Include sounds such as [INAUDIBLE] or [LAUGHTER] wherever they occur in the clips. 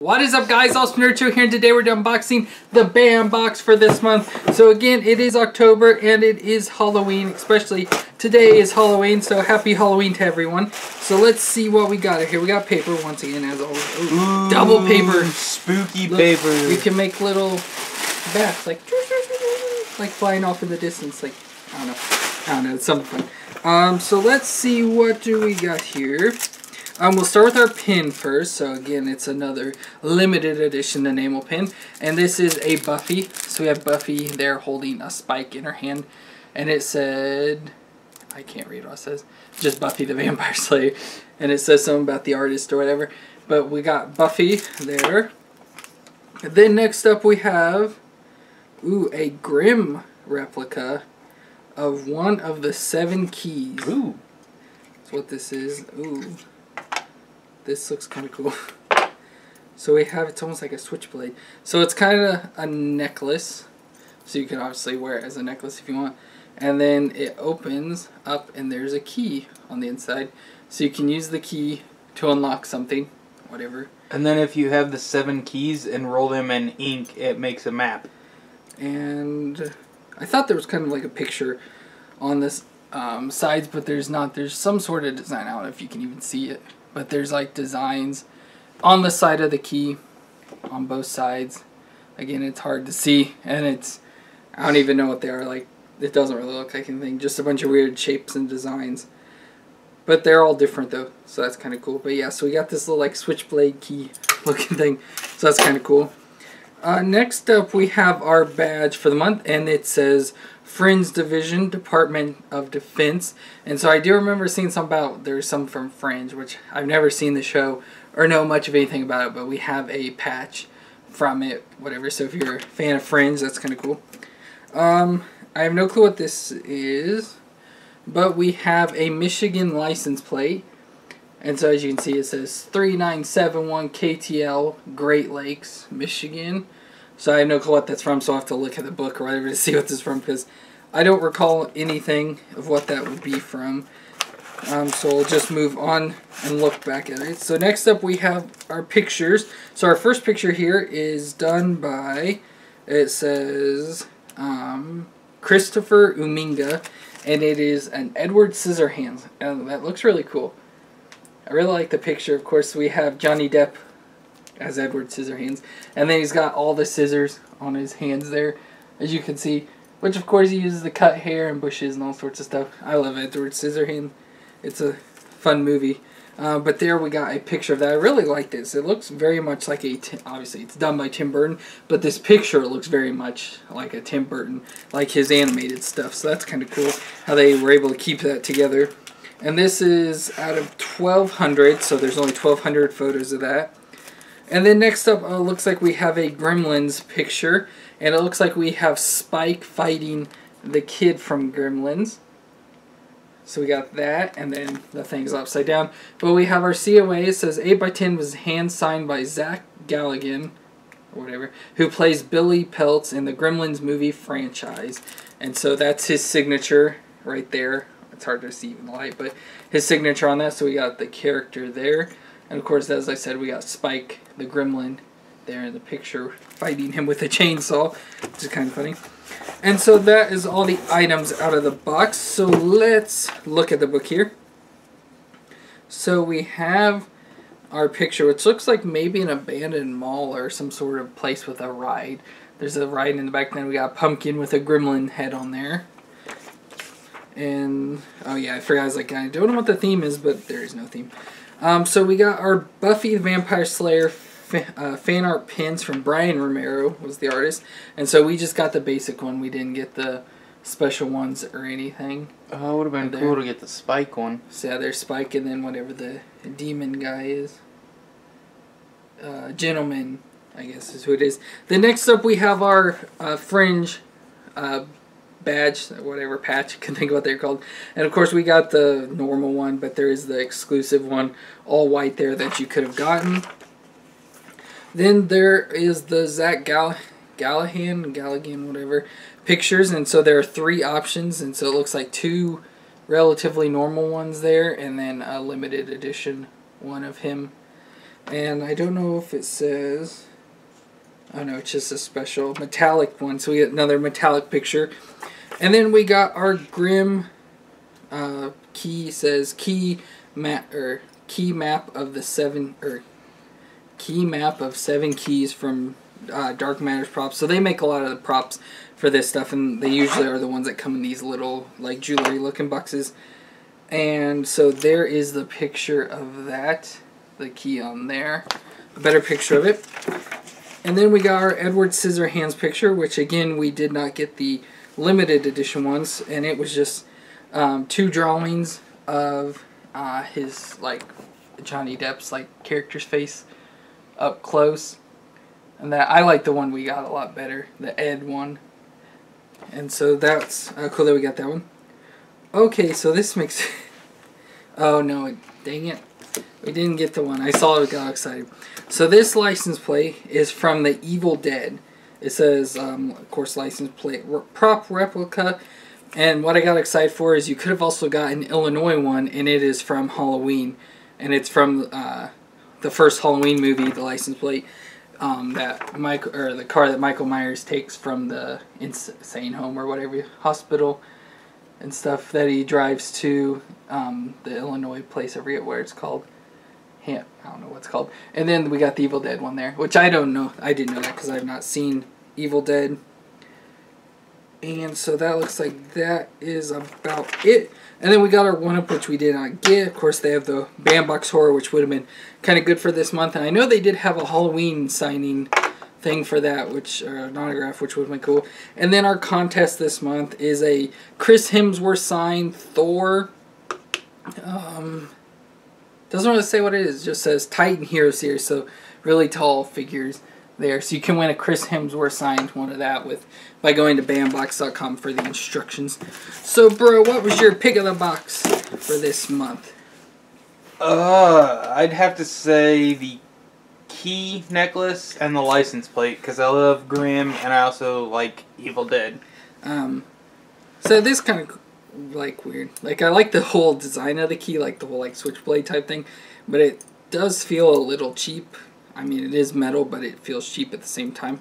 What is up guys, Awesome Nerd Show here and today we're unboxing the BAM box for this month. So again, it is October and it is Halloween, especially today is Halloween, so happy Halloween to everyone. So let's see what we got here. We got paper once again as always. Ooh, Ooh, double paper. Spooky Look, paper. We can make little bats like like flying off in the distance like I don't know. I don't know, it's something fun. Um so let's see what do we got here. Um, we'll start with our pin first. So again, it's another limited edition enamel pin. And this is a Buffy. So we have Buffy there holding a spike in her hand. And it said, I can't read what it says. Just Buffy the [LAUGHS] Vampire Slayer. And it says something about the artist or whatever. But we got Buffy there. Then next up we have, ooh, a Grimm replica of one of the seven keys. Ooh. That's what this is. Ooh. This looks kind of cool. [LAUGHS] So we have, it's almost like a switchblade. So it's kind of a necklace. So you can obviously wear it as a necklace if you want. And then it opens up and there's a key on the inside. So you can use the key to unlock something, whatever. And then if you have the seven keys and roll them in ink, it makes a map. And I thought there was kind of like a picture on this um, sides, but there's not. There's some sort of design. I don't know if you can even see it, but there's like designs on the side of the key on both sides. Again, it's hard to see, and it's I don't even know what they are. Like it doesn't really look like anything. Just a bunch of weird shapes and designs. But they're all different though, so that's kind of cool. But yeah, so we got this little like switchblade key [LAUGHS] looking thing, so that's kind of cool. Uh, next up, we have our badge for the month, and it says Fringe Division, Department of Defense. And so I do remember seeing some about there's some from Fringe, which I've never seen the show or know much of anything about it, but we have a patch from it, whatever. So if you're a fan of Fringe, that's kind of cool. Um, I have no clue what this is, but we have a Michigan license plate. And so as you can see, it says 3971 KTL, Great Lakes, Michigan. So I have no clue what that's from, so I'll have to look at the book or whatever to see what this is from, because I don't recall anything of what that would be from. Um, so we'll just move on and look back at it. So next up we have our pictures. So our first picture here is done by, it says, um, Christopher Uminga, and it is an Edward Scissorhands, and that looks really cool. I really like the picture. Of course, we have Johnny Depp as Edward Scissorhands, and then he's got all the scissors on his hands there, as you can see. Which, of course, he uses to cut hair and bushes and all sorts of stuff. I love Edward Scissorhands. It's a fun movie. Uh, but there we got a picture of that. I really like this. It looks very much like a, obviously it's done by Tim Burton, but this picture looks very much like a Tim Burton, like his animated stuff. So that's kind of cool how they were able to keep that together. And this is out of 1,200, so there's only 1,200 photos of that. And then next up, uh, looks like we have a Gremlins picture, and it looks like we have Spike fighting the kid from Gremlins. So we got that, and then the thing's upside down. But we have our COA. It says 8x10 was hand signed by Zach Galligan, or whatever, who plays Billy Peltz in the Gremlins movie franchise. And so that's his signature right there. It's hard to see in the light, but his signature on that. So we got the character there. And of course, as I said, we got Spike, the gremlin, there in the picture, fighting him with a chainsaw, which is kind of funny. And so that is all the items out of the box. So let's look at the book here. So we have our picture, which looks like maybe an abandoned mall or some sort of place with a ride. There's a ride in the back, then we got a pumpkin with a gremlin head on there. And, oh yeah, I forgot, I was like, I don't know what the theme is, but there is no theme. Um, so we got our Buffy the Vampire Slayer fa uh, fan art pins from Brian Romero was the artist, and so we just got the basic one. We didn't get the special ones or anything. Oh, it would have been cool to get the spike one. So yeah, there's Spike, and then whatever the demon guy is, uh, gentleman, I guess is who it is. The next up we have our uh, Fringe uh, badge, whatever patch, [LAUGHS] I can think of what they're called. And of course we got the normal one, but there is the exclusive one, all white there that you could have gotten. Then there is the Zach Gall Gallahan, whatever, pictures. And so there are three options. And so it looks like two relatively normal ones there, and then a limited edition one of him. And I don't know if it says. Oh no, it's just a special metallic one. So we get another metallic picture. And then we got our Grimm uh, key says key map or key map of the seven or key map of seven keys from uh, Dark Matters props. So they make a lot of the props for this stuff, and they usually are the ones that come in these little like jewelry looking boxes. And so there is the picture of that, the key on there, a better picture of it. And then we got our Edward Scissorhands picture, which again we did not get the limited edition ones, and it was just um, two drawings of uh, his like Johnny Depp's like character's face up close, and that I like the one we got a lot better, the Ed one. And so that's uh, cool that we got that one. Okay, so this makes. [LAUGHS] oh no! Dang it! We didn't get the one. I saw it. Got excited. So this license plate is from the Evil Dead. It says, um, of course, license plate prop replica. And what I got excited for is you could have also got an Illinois one, and it is from Halloween, and it's from uh, the first Halloween movie, the license plate um, that Michael or the car that Michael Myers takes from the insane home or whatever hospital and stuff that he drives to um, the Illinois place. I forget where it's called. I don't know what's called. And then we got the Evil Dead one there, which I don't know. I didn't know that because I've not seen Evil Dead. And so that looks like that is about it. And then we got our one up, which we did not get. Of course, they have the BAM box Horror, which would have been kind of good for this month. And I know they did have a Halloween signing thing for that, which uh, an autograph, which would have been cool. And then our contest this month is a Chris Hemsworth signed Thor. Um, doesn't really say what it is. It just says Titan Hero Series. So really tall figures there. So you can win a Chris Hemsworth signed one of that with by going to bambox.com for the instructions. So, bro, what was your pick of the box for this month? Uh, I'd have to say the key necklace and the license plate because I love Grimm and I also like Evil Dead. Um, so this kind of like weird. Like I like the whole design of the key, like the whole like switchblade type thing, but it does feel a little cheap. I mean, it is metal, but it feels cheap at the same time.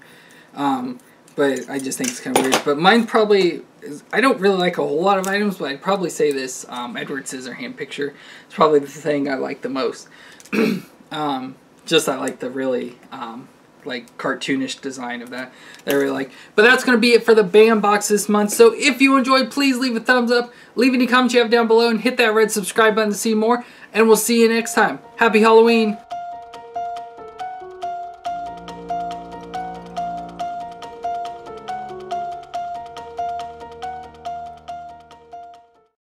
Um, but I just think it's kind of weird. But mine probably is, I don't really like a whole lot of items, but I'd probably say this um, Edward Scissorhand picture is probably the thing I like the most. [CLEARS THROAT] um, just I like the really um, like cartoonish design of that that I really like. But that's going to be it for the BAM box this month. So if you enjoyed, please leave a thumbs up, leave any comments you have down below, and hit that red subscribe button to see more. And we'll see you next time. Happy Halloween!